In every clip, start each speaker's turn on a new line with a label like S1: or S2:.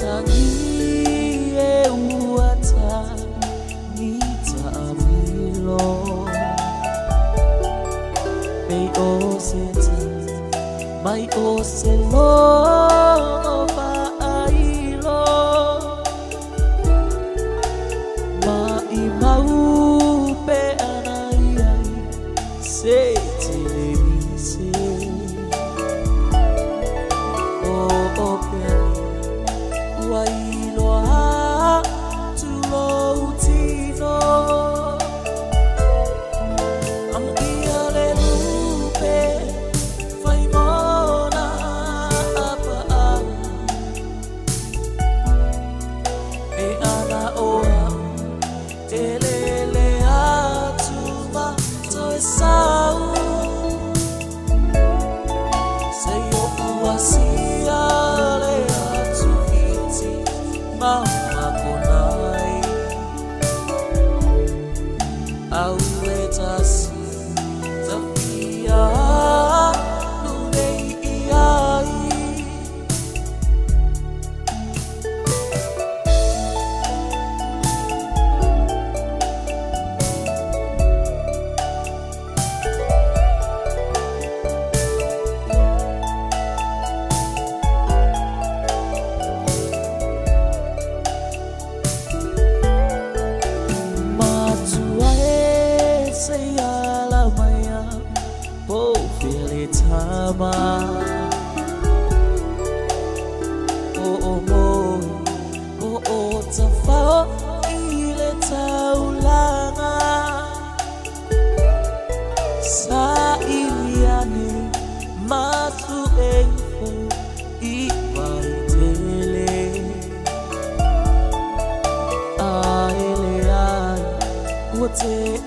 S1: tagie umuata nitamilo Pei o se ta mai o se lo pa ailo Ma i mau single Oh, fulfill its hammer. Oh, oh, boy, oh, oh, oh it's a oh, foul, it's. Sa iliani masu enfo, iwa itele. Aele ai,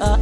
S1: a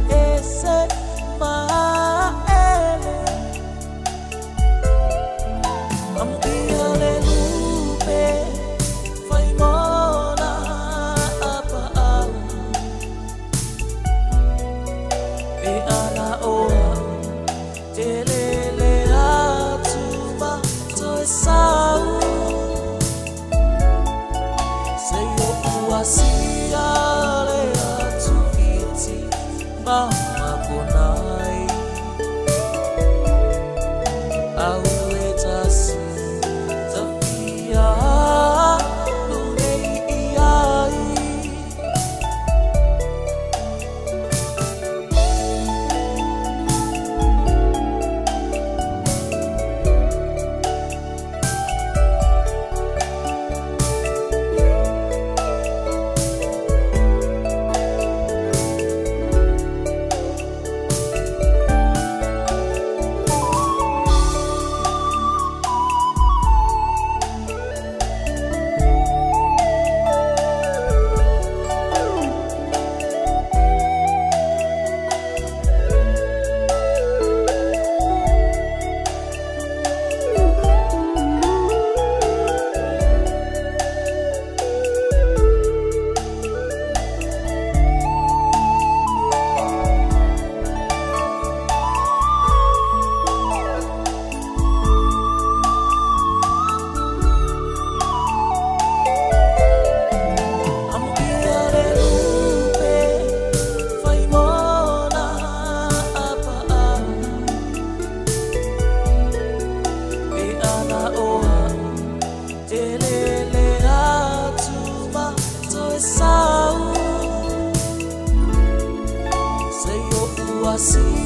S1: assim.